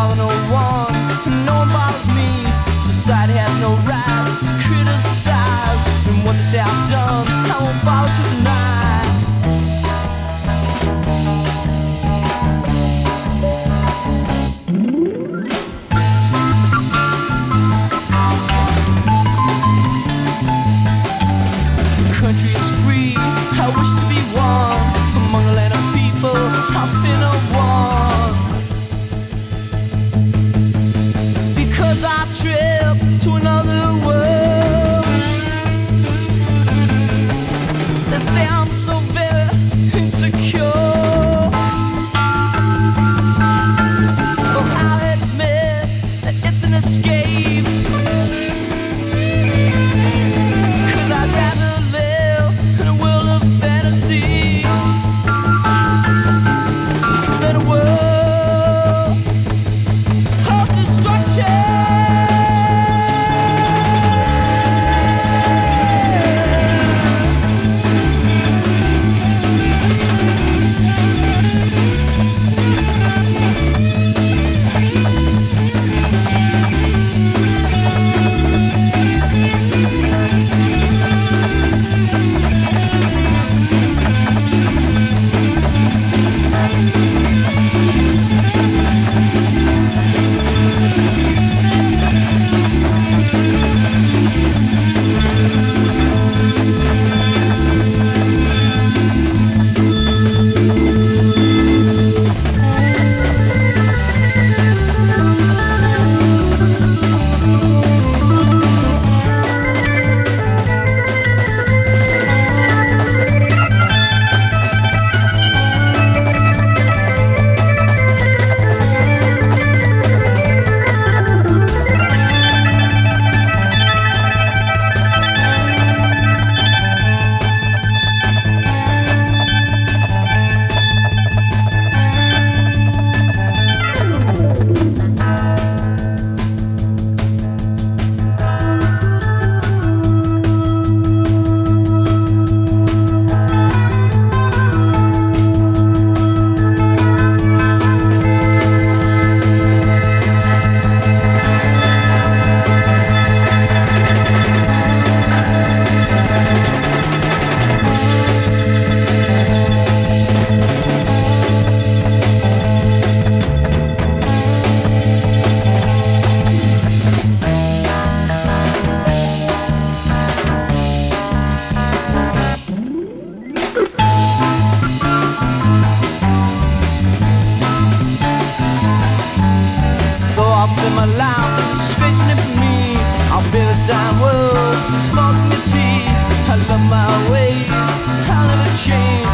follow no one. another my life is disgracing it for me. I'll build this damn world, smoking a tea. I love my way, I'll never change.